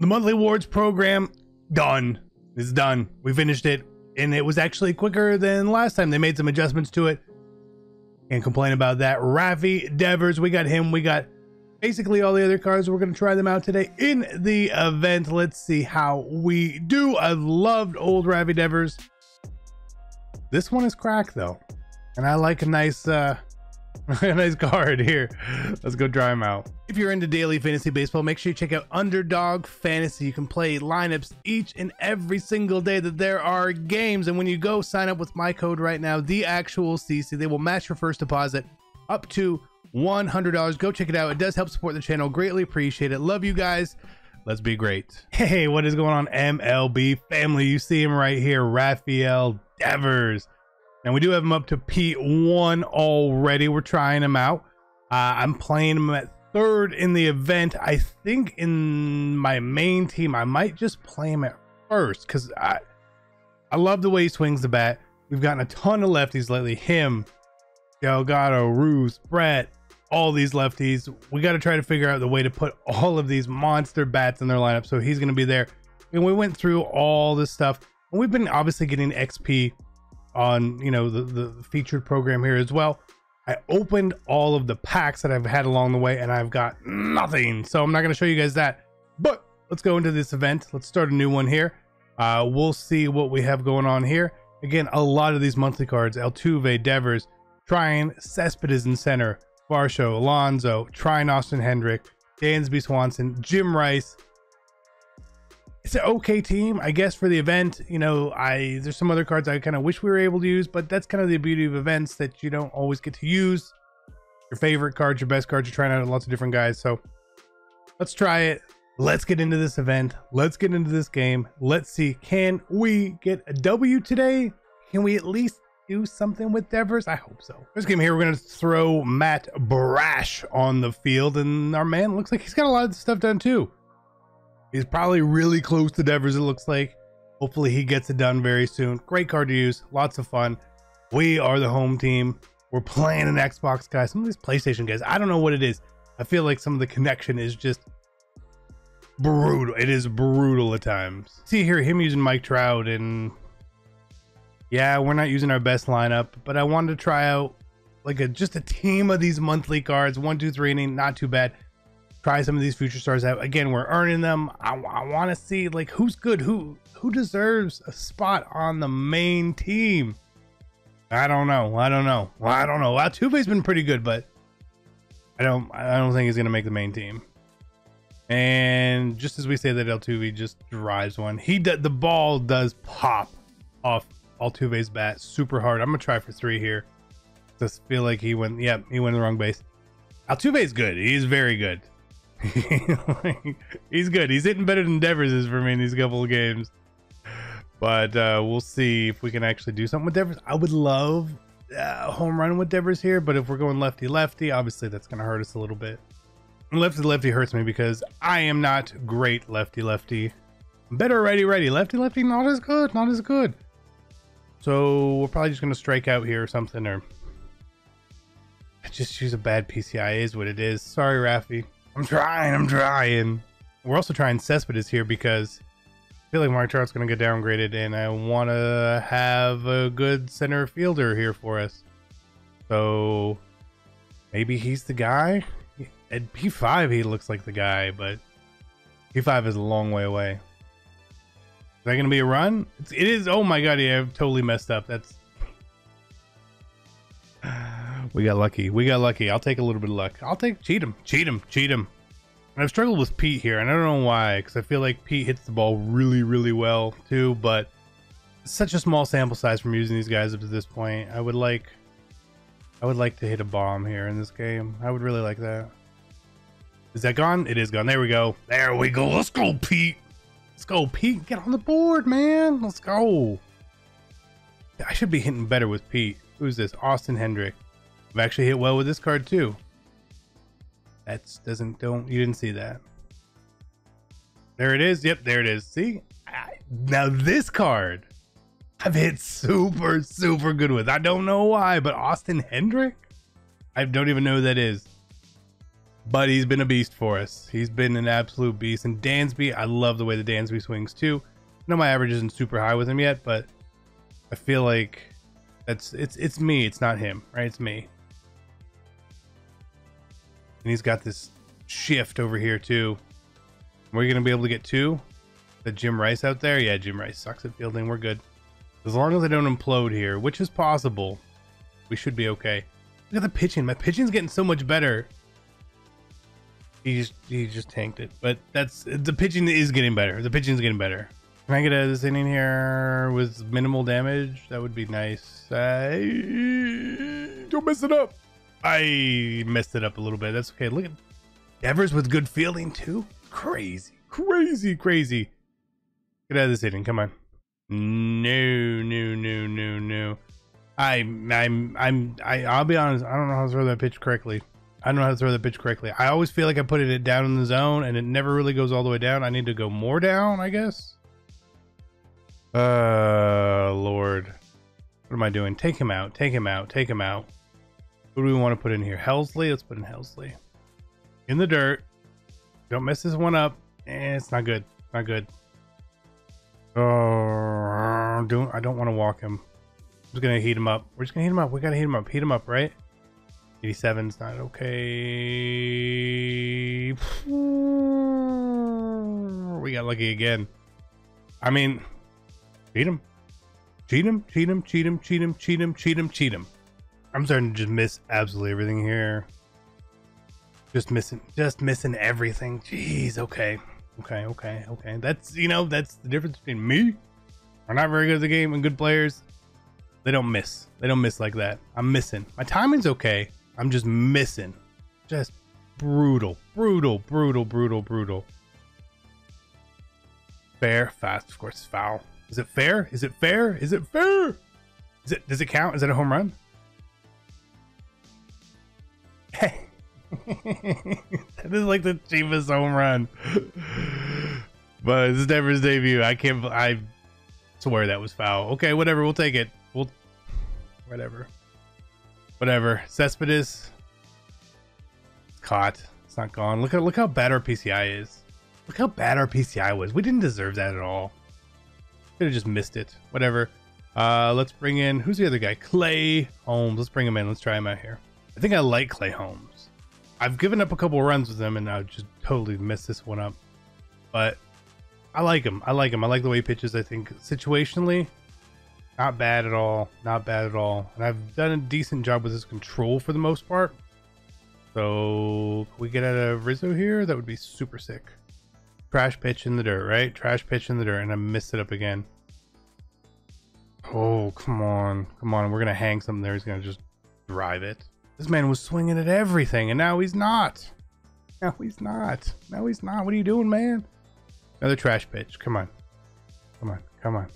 The monthly awards program, done. It's done. We finished it. And it was actually quicker than last time. They made some adjustments to it. Can't complain about that. Rafi Devers, we got him. We got basically all the other cards. We're going to try them out today in the event. Let's see how we do. I loved old Rafi Devers. This one is cracked though. And I like a nice uh nice card here. Let's go try them out. If you're into daily fantasy baseball, make sure you check out Underdog Fantasy. You can play lineups each and every single day that there are games. And when you go sign up with my code right now, the actual CC, they will match your first deposit up to $100. Go check it out. It does help support the channel. Greatly appreciate it. Love you guys. Let's be great. Hey, what is going on, MLB family? You see him right here, Rafael Devers. And we do have him up to P1 already. We're trying him out. Uh, I'm playing him at third in the event. I think in my main team, I might just play him at first because I, I love the way he swings the bat. We've gotten a ton of lefties lately. Him, Delgado, Ruse, Brett, all these lefties. We got to try to figure out the way to put all of these monster bats in their lineup. So he's going to be there. And we went through all this stuff. And we've been obviously getting XP on you know the, the featured program here as well. I opened all of the packs that i've had along the way and i've got nothing. So i'm not going to show you guys that. But let's go into this event. Let's start a new one here. Uh, we'll see what we have going on here. Again a lot of these monthly cards altuve devers Tryon cespedes in center varsho alonso Tryon austin hendrick dansby swanson jim rice it's an okay team, I guess, for the event. You know, I there's some other cards I kind of wish we were able to use, but that's kind of the beauty of events that you don't always get to use your favorite cards, your best cards. You're trying out lots of different guys. So let's try it. Let's get into this event. Let's get into this game. Let's see. Can we get a W today? Can we at least do something with Devers? I hope so. First game here, we're going to throw Matt Brash on the field, and our man looks like he's got a lot of stuff done too. He's probably really close to Devers, it looks like. Hopefully he gets it done very soon. Great card to use. Lots of fun. We are the home team. We're playing an Xbox guy. Some of these PlayStation guys, I don't know what it is. I feel like some of the connection is just brutal. It is brutal at times. See here, him using Mike Trout and yeah, we're not using our best lineup, but I wanted to try out like a just a team of these monthly cards. One, two, three inning, not too bad try some of these future stars out. Again, we're earning them. I, I want to see like who's good, who who deserves a spot on the main team. I don't know. I don't know. I don't know. Altuve's been pretty good, but I don't. I don't think he's gonna make the main team. And just as we say that Altuve just drives one, he did the ball does pop off Altuve's bat super hard. I'm gonna try for three here. Just feel like he went. Yep, yeah, he went the wrong base. Altuve's good. He's very good. he's good. He's hitting better than Devers is for me in these couple of games. But uh, we'll see if we can actually do something with Devers. I would love uh, home run with Devers here, but if we're going lefty lefty, obviously that's going to hurt us a little bit. Lefty lefty hurts me because I am not great lefty lefty. Better righty righty. Lefty lefty, not as good. Not as good. So we're probably just going to strike out here or something, or just use a bad PCI is what it is. Sorry, Rafi. I'm trying, I'm trying. We're also trying Cespedes here because I feel like Mike Trout's going to get downgraded and I want to have a good center fielder here for us. So maybe he's the guy? At P5 he looks like the guy, but P5 is a long way away. Is that going to be a run? It's, it is. Oh my god, yeah, I've totally messed up. That's we got lucky. We got lucky. I'll take a little bit of luck. I'll take cheat him, cheat him, cheat him. I've struggled with Pete here, and I don't know why, because I feel like Pete hits the ball really, really well too. But such a small sample size from using these guys up to this point. I would like, I would like to hit a bomb here in this game. I would really like that. Is that gone? It is gone. There we go. There we go. Let's go, Pete. Let's go, Pete. Get on the board, man. Let's go. I should be hitting better with Pete. Who's this? Austin Hendrick. I've actually hit well with this card too. That's doesn't don't you didn't see that. There it is. Yep, there it is. See? I, now this card I've hit super super good with. I don't know why, but Austin Hendrick? I don't even know who that is. but he's been a beast for us. He's been an absolute beast. And Dansby, I love the way the Dansby swings too. I know my average isn't super high with him yet, but I feel like that's it's it's me. It's not him, right? It's me. And he's got this shift over here too. We're gonna be able to get two. The Jim Rice out there, yeah, Jim Rice sucks at fielding. We're good. As long as I don't implode here, which is possible, we should be okay. Look at the pitching. My pitching's getting so much better. He just he just tanked it, but that's the pitching is getting better. The pitching's getting better. Can I get a this inning here with minimal damage? That would be nice. I don't mess it up. I messed it up a little bit. That's okay. Look at Devers with good feeling too. Crazy, crazy, crazy. Get out of this inning. Come on. No, no, no, no, no. I, I'm, I'm, I, I'll be honest. I don't know how to throw that pitch correctly. I don't know how to throw the pitch correctly. I always feel like I put it down in the zone and it never really goes all the way down. I need to go more down, I guess. Uh, Lord. What am I doing? Take him out. Take him out. Take him out. Do we want to put in here? Helsley? Let's put in Helsley. In the dirt. Don't mess this one up. Eh, it's not good. Not good. Oh, don't, I don't want to walk him. I'm just going to heat him up. We're just going to heat him up. We got to heat him up. Heat him up, right? 87's not okay. We got lucky again. I mean, cheat him. Cheat him, cheat him, cheat him, cheat him, cheat him, cheat him, cheat him. I'm starting to just miss absolutely everything here. Just missing, just missing everything. Jeez, okay. Okay, okay, okay. That's, you know, that's the difference between me. We're not very good at the game and good players. They don't miss. They don't miss like that. I'm missing. My timing's okay. I'm just missing. Just brutal, brutal, brutal, brutal, brutal. Fair, fast, of course, foul. Is it fair? Is it fair? Is it fair? Is it? Does it count? Is that a home run? Hey, that is like the cheapest home run. but this is Devers' debut. I can't. I swear that was foul. Okay, whatever. We'll take it. We'll. Whatever. Whatever. Cespedes. It's caught. It's not gone. Look at look how bad our PCI is. Look how bad our PCI was. We didn't deserve that at all. Could have just missed it. Whatever. Uh, let's bring in who's the other guy? Clay Holmes. Let's bring him in. Let's try him out here. I think I like Clay Holmes. I've given up a couple runs with him, and I just totally messed this one up. But I like him. I like him. I like the way he pitches. I think situationally, not bad at all. Not bad at all. And I've done a decent job with his control for the most part. So we get out of Rizzo here? That would be super sick. Trash pitch in the dirt, right? Trash pitch in the dirt, and I missed it up again. Oh, come on. Come on. We're going to hang something there. He's going to just drive it. This man was swinging at everything, and now he's not. Now he's not. Now he's not. What are you doing, man? Another trash pitch. Come on. Come on. Come on.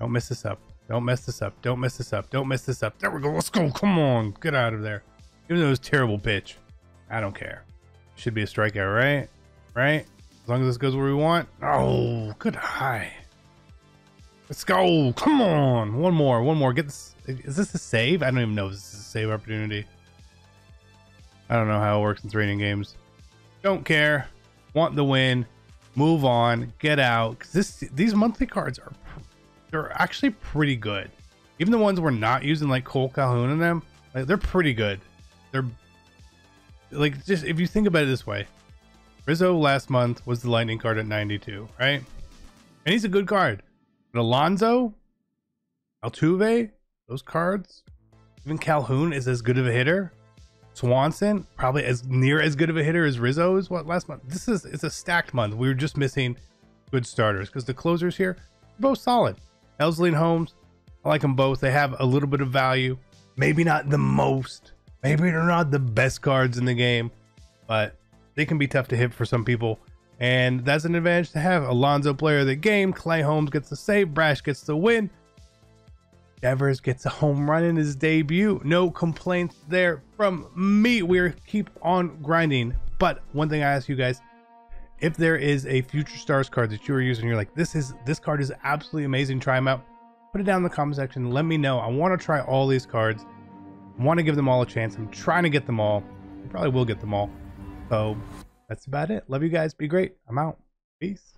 Don't mess this up. Don't mess this up. Don't mess this up. Don't mess this up. There we go. Let's go. Come on. Get out of there. Even though it was terrible pitch. I don't care. Should be a strikeout, right? Right? As long as this goes where we want. Oh, good high. Let's go. Come on. One more. One more. Get this. Is this a save? I don't even know if this is a save opportunity. I don't know how it works in training games. Don't care. Want the win. Move on. Get out. Cause this these monthly cards are they're actually pretty good. Even the ones we're not using, like Cole Calhoun and them, like they're pretty good. They're like just if you think about it this way, Rizzo last month was the Lightning card at 92, right? And he's a good card. But Alonso, Altuve, those cards, even Calhoun is as good of a hitter. Swanson, probably as near as good of a hitter as Rizzo is what last month. This is it's a stacked month. We were just missing good starters because the closers here both solid. Helsley and Holmes, I like them both. They have a little bit of value. Maybe not the most. Maybe they're not the best cards in the game, but they can be tough to hit for some people. And that's an advantage to have. Alonso player of the game. Clay Holmes gets the save. Brash gets the win. Devers gets a home run in his debut. No complaints there from me. We keep on grinding. But one thing I ask you guys, if there is a future stars card that you are using, you're like, this is this card is absolutely amazing. Try them out. Put it down in the comment section. Let me know. I want to try all these cards. I want to give them all a chance. I'm trying to get them all. I probably will get them all. So that's about it. Love you guys. Be great. I'm out. Peace.